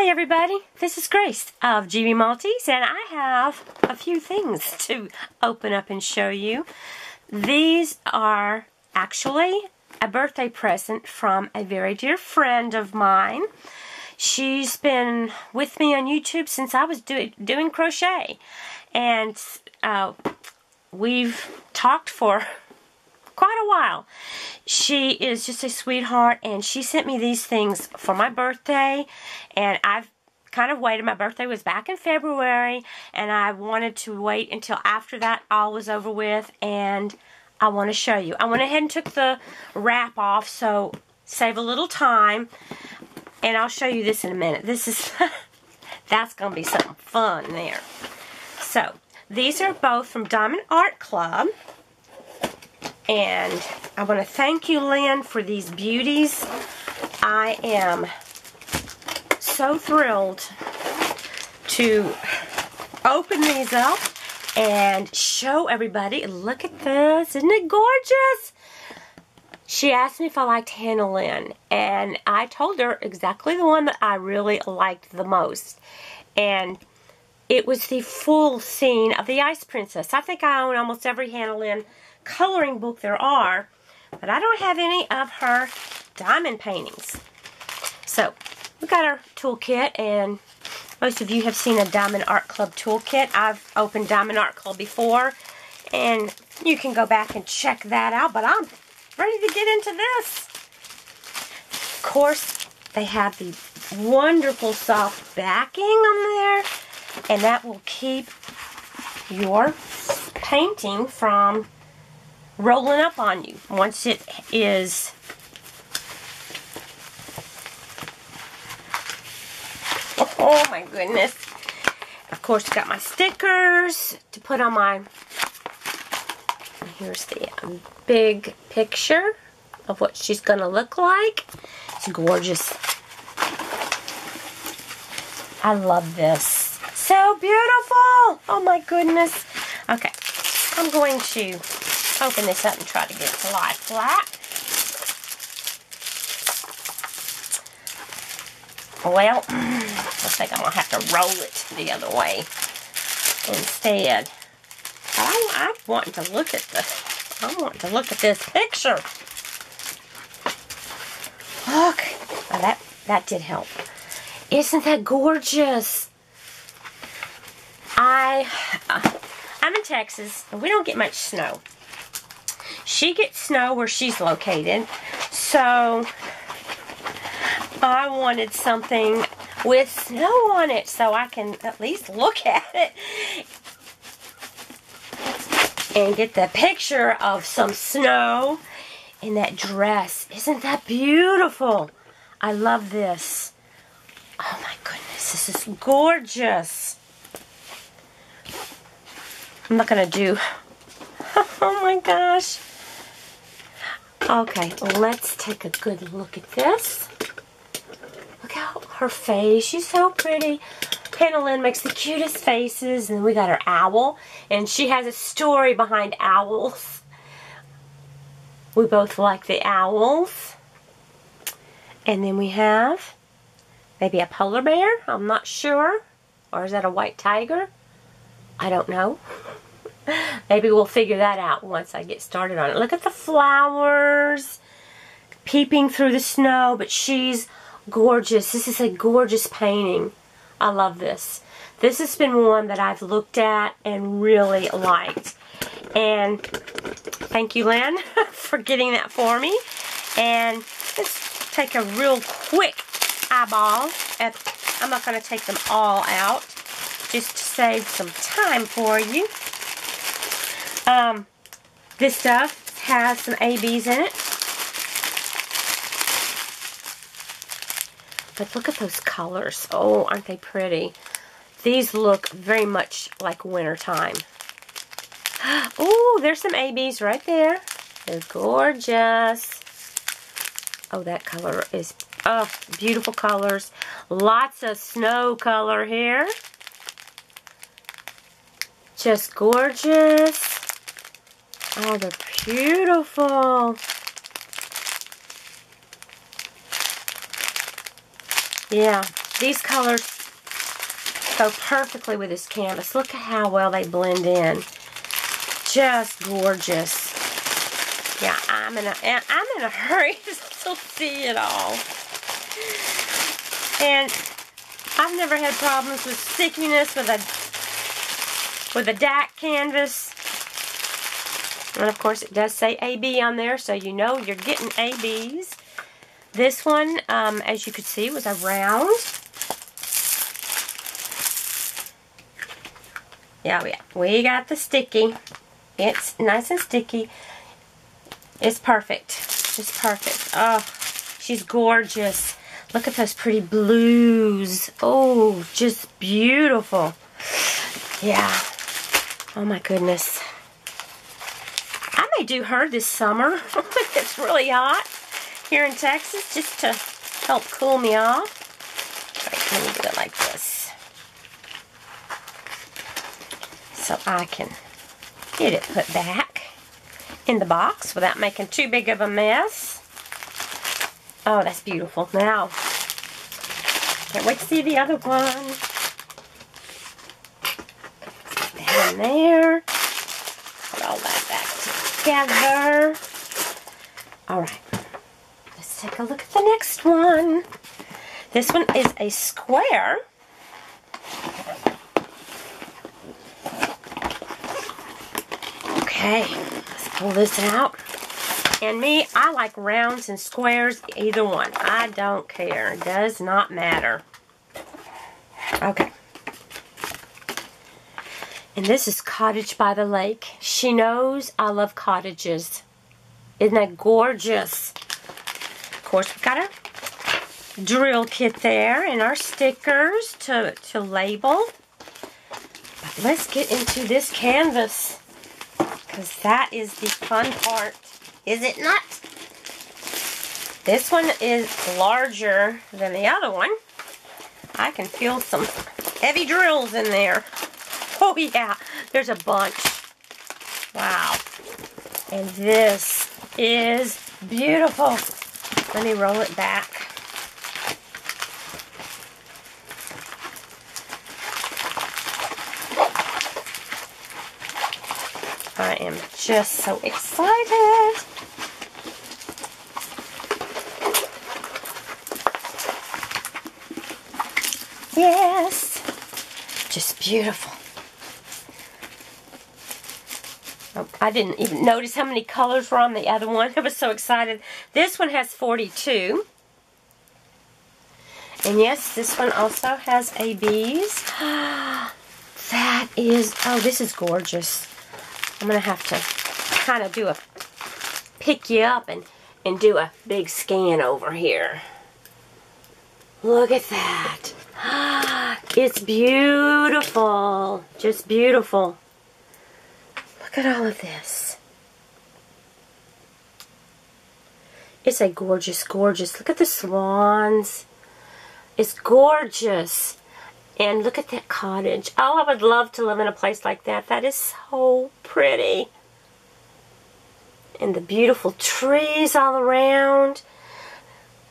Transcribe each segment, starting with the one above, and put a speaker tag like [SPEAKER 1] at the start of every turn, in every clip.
[SPEAKER 1] Hey everybody, this is Grace of GB Maltese and I have a few things to open up and show you. These are actually a birthday present from a very dear friend of mine. She's been with me on YouTube since I was do doing crochet and uh, we've talked for quite a while. She is just a sweetheart, and she sent me these things for my birthday, and I've kind of waited. My birthday was back in February, and I wanted to wait until after that all was over with, and I want to show you. I went ahead and took the wrap off, so save a little time, and I'll show you this in a minute. This is, that's going to be something fun there. So, these are both from Diamond Art Club. And I want to thank you, Lynn, for these beauties. I am so thrilled to open these up and show everybody. Look at this. Isn't it gorgeous? She asked me if I liked Hannah Lynn, and I told her exactly the one that I really liked the most. And it was the full scene of the Ice Princess. I think I own almost every Hannah Lynn coloring book there are, but I don't have any of her diamond paintings. So, we've got our toolkit, and most of you have seen a Diamond Art Club toolkit. I've opened Diamond Art Club before, and you can go back and check that out, but I'm ready to get into this. Of course, they have the wonderful soft backing on there, and that will keep your painting from rolling up on you once it is oh my goodness. Of course got my stickers to put on my here's the um, big picture of what she's gonna look like. It's gorgeous. I love this. So beautiful! Oh my goodness. Okay I'm going to open this up and try to get it to lie flat. Well, I think I'm going to have to roll it the other way instead. I, I want to look at the, I want to look at this picture. Look, that, that did help. Isn't that gorgeous? I, uh, I'm in Texas, and we don't get much snow. She gets snow where she's located. So I wanted something with snow on it so I can at least look at it and get the picture of some snow in that dress. Isn't that beautiful? I love this. Oh my goodness, this is gorgeous. I'm not going to do... oh my gosh. Okay, let's take a good look at this. Look how her face, she's so pretty. Hannah Lynn makes the cutest faces, and we got her owl, and she has a story behind owls. We both like the owls. And then we have maybe a polar bear, I'm not sure. Or is that a white tiger? I don't know. Maybe we'll figure that out once I get started on it. Look at the flowers peeping through the snow, but she's gorgeous. This is a gorgeous painting. I love this. This has been one that I've looked at and really liked. And thank you, Lynn, for getting that for me. And let's take a real quick eyeball. At, I'm not going to take them all out, just to save some time for you. Um, this stuff has some ABs in it. But look at those colors. Oh, aren't they pretty? These look very much like wintertime. Oh, there's some ABs right there. They're gorgeous. Oh, that color is, oh, beautiful colors. Lots of snow color here. Just gorgeous. Oh, they're beautiful. Yeah, these colors go perfectly with this canvas. Look at how well they blend in. Just gorgeous. Yeah, I'm in a I'm in a hurry to see it all. And I've never had problems with stickiness with a with a DAC canvas. And of course it does say AB on there, so you know you're getting ABs. This one, um, as you could see, was a round. Yeah, we, we got the sticky. It's nice and sticky. It's perfect. It's perfect. Oh, she's gorgeous. Look at those pretty blues. Oh, just beautiful. Yeah. Oh my goodness. May do her this summer. it's really hot here in Texas just to help cool me off. Right, let me do it like this. So I can get it put back in the box without making too big of a mess. Oh, that's beautiful. Now, can't wait to see the other one. In there. Put all together. Alright. Let's take a look at the next one. This one is a square. Okay, let's pull this out. And me, I like rounds and squares, either one. I don't care. It does not matter. Okay. And this is Cottage by the Lake. She knows I love cottages. Isn't that gorgeous? Of course, we've got our drill kit there and our stickers to, to label. But let's get into this canvas because that is the fun part. Is it not? This one is larger than the other one. I can feel some heavy drills in there. Oh yeah, there's a bunch. Wow. And this is beautiful. Let me roll it back. I am just so excited. Yes. Just beautiful. Oh, I didn't even notice how many colors were on the other one. I was so excited. This one has 42. And yes, this one also has ABs. that is, oh, this is gorgeous. I'm going to have to kind of do a, pick you up and, and do a big scan over here. Look at that. It's beautiful. Just beautiful. Look at all of this. It's a gorgeous, gorgeous. Look at the swans. It's gorgeous. And look at that cottage. Oh, I would love to live in a place like that. That is so pretty. And the beautiful trees all around.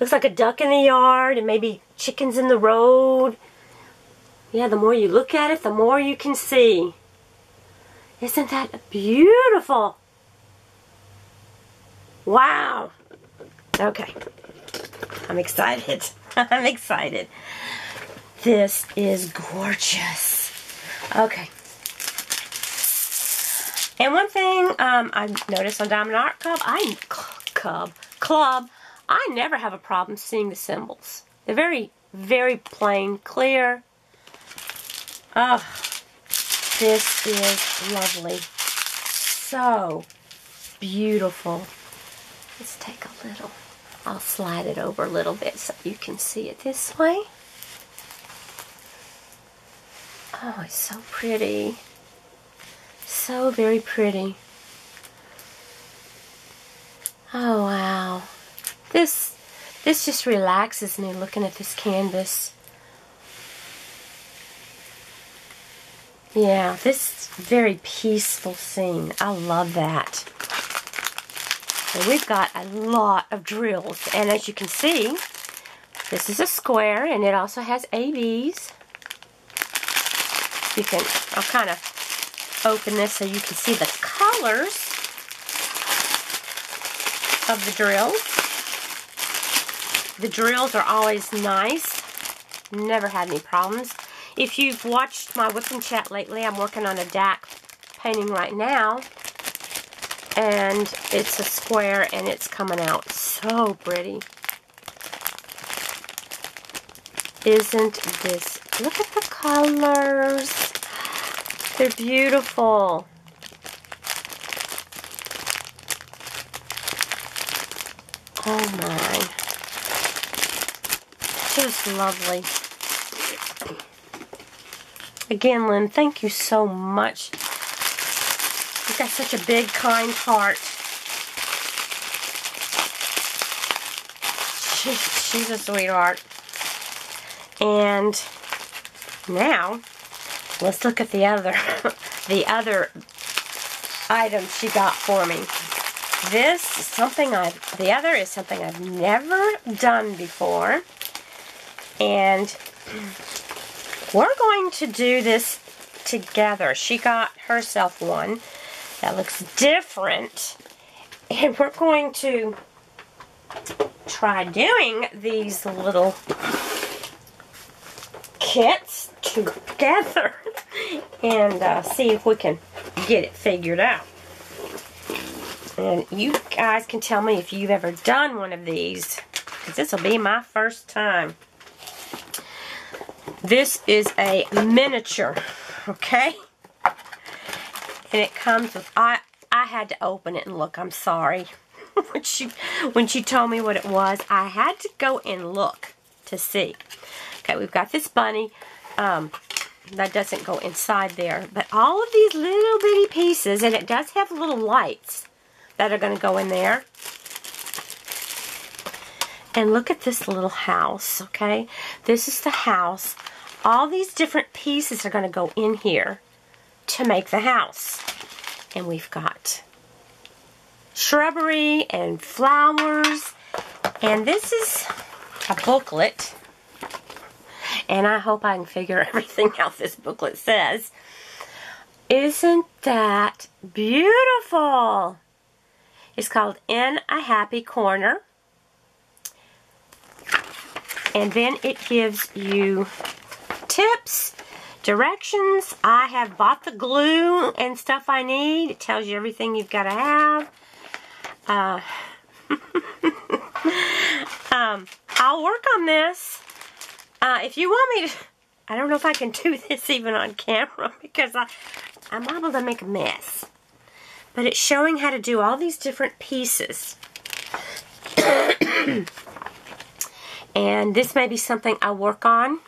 [SPEAKER 1] Looks like a duck in the yard and maybe chickens in the road. Yeah, the more you look at it, the more you can see. Isn't that beautiful? Wow. Okay. I'm excited. I'm excited. This is gorgeous. Okay. And one thing um, I noticed on Diamond Art Club, I Club, Club, I never have a problem seeing the symbols. They're very, very plain, clear. Oh, this is lovely. So beautiful. Let's take a little, I'll slide it over a little bit so you can see it this way. Oh, it's so pretty. So very pretty. Oh, wow. This, this just relaxes me looking at this canvas. Yeah, this very peaceful scene. I love that. So we've got a lot of drills. And as you can see, This is a square, and it also has ABs. You can, I'll kind of open this so you can see the colors of the drills. The drills are always nice. Never had any problems. If you've watched my WIP and chat lately, I'm working on a DAC painting right now. And it's a square and it's coming out so pretty. Isn't this, look at the colors. They're beautiful. Oh my. Just lovely. Again, Lynn, thank you so much. You've got such a big, kind heart. She's, she's a sweetheart. And now, let's look at the other, the other item she got for me. This is something I've, the other is something I've never done before. And we're going to do this together. She got herself one that looks different. And we're going to try doing these little kits together and uh, see if we can get it figured out. And you guys can tell me if you've ever done one of these, because this will be my first time. This is a miniature, okay? And it comes with, I, I had to open it and look, I'm sorry. when, she, when she told me what it was, I had to go and look to see. Okay, we've got this bunny. Um, that doesn't go inside there. But all of these little bitty pieces, and it does have little lights that are going to go in there. And look at this little house, okay? This is the house. All these different pieces are going to go in here to make the house. And we've got shrubbery and flowers. And this is a booklet. And I hope I can figure everything out this booklet says. Isn't that beautiful? It's called In a Happy Corner. And then it gives you tips, directions. I have bought the glue and stuff I need. It tells you everything you've got to have. Uh, um, I'll work on this. Uh, if you want me to, I don't know if I can do this even on camera because I, I'm liable to make a mess. But it's showing how to do all these different pieces. and this may be something I'll work on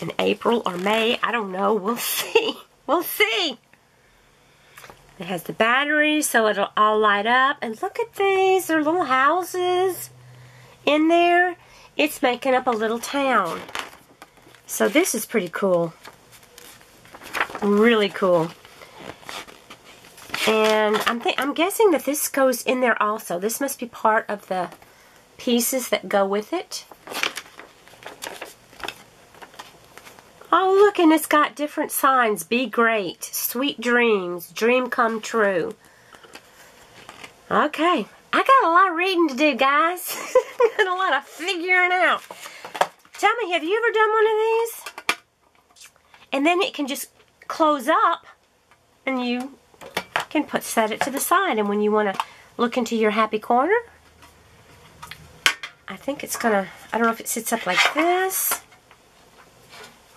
[SPEAKER 1] in April or May. I don't know. We'll see. We'll see. It has the battery so it'll all light up. And look at these. They're little houses in there. It's making up a little town. So this is pretty cool. Really cool. And I'm, I'm guessing that this goes in there also. This must be part of the pieces that go with it. Oh, look, and it's got different signs. Be great, sweet dreams, dream come true. Okay, I got a lot of reading to do, guys. and a lot of figuring out. Tell me, have you ever done one of these? And then it can just close up and you can put set it to the side. And when you want to look into your happy corner, I think it's going to, I don't know if it sits up like this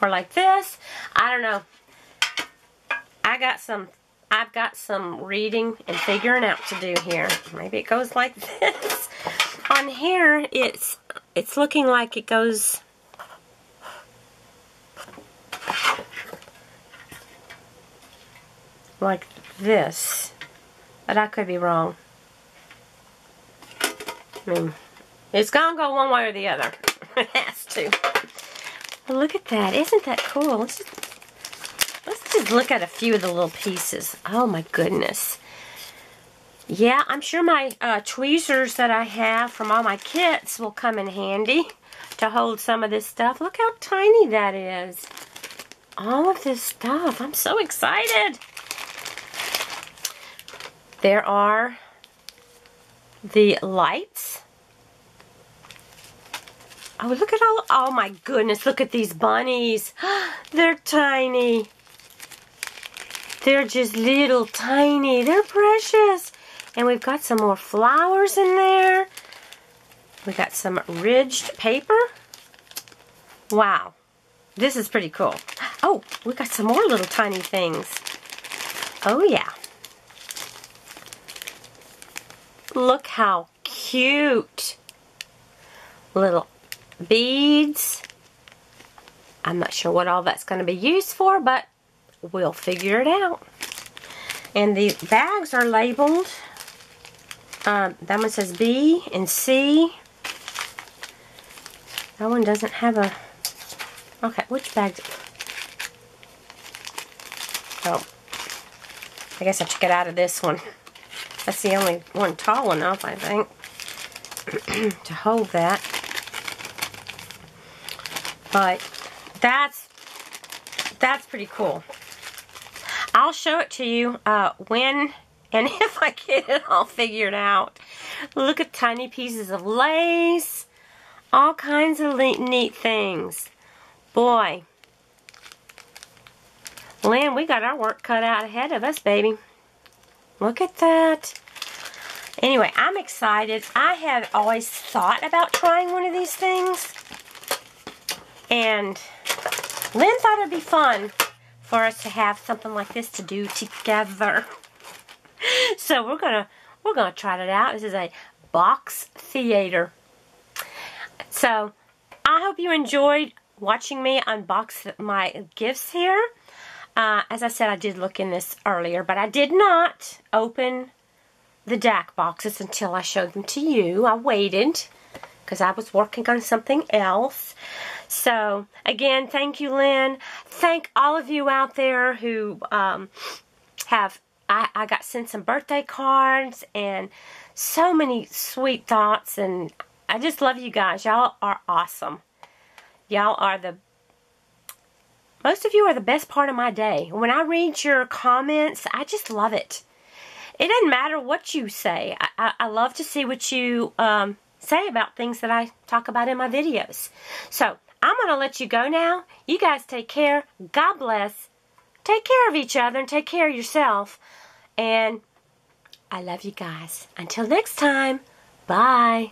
[SPEAKER 1] or like this. I don't know. I got some I've got some reading and figuring out to do here. Maybe it goes like this. On here, it's it's looking like it goes like this. But I could be wrong. I mean, it's gonna go one way or the other. it has to. Look at that. Isn't that cool? Let's just Let's just look at a few of the little pieces. Oh my goodness. Yeah, I'm sure my uh, tweezers that I have from all my kits will come in handy to hold some of this stuff. Look how tiny that is. All of this stuff. I'm so excited. There are the lights. Oh, look at all, oh my goodness, look at these bunnies. They're tiny. They're just little tiny. They're precious. And we've got some more flowers in there. We got some ridged paper. Wow. This is pretty cool. Oh, we got some more little tiny things. Oh, yeah. Look how cute. Little beads. I'm not sure what all that's going to be used for, but we'll figure it out. And the bags are labeled. Uh, that one says B and C. That one doesn't have a... Okay, which bag? Oh. I guess I should get out of this one. That's the only one tall enough, I think, to hold that. But that's that's pretty cool. I'll show it to you uh, when and if I get it all figured out. Look at tiny pieces of lace. All kinds of neat things. Boy. Lynn, we got our work cut out ahead of us, baby. Look at that. Anyway, I'm excited. I have always thought about trying one of these things. And Lynn thought it'd be fun for us to have something like this to do together. so we're gonna we're gonna try it out. This is a box theater. So I hope you enjoyed watching me unbox my gifts here. Uh, as I said, I did look in this earlier, but I did not open the DAC boxes until I showed them to you. I waited because I was working on something else. So, again, thank you, Lynn. Thank all of you out there who um, have, I, I got sent some birthday cards and so many sweet thoughts, and I just love you guys. Y'all are awesome. Y'all are the, most of you are the best part of my day. When I read your comments, I just love it. It doesn't matter what you say. I, I, I love to see what you um, say about things that I talk about in my videos. So, I'm going to let you go now. You guys take care. God bless. Take care of each other and take care of yourself. And I love you guys. Until next time, bye.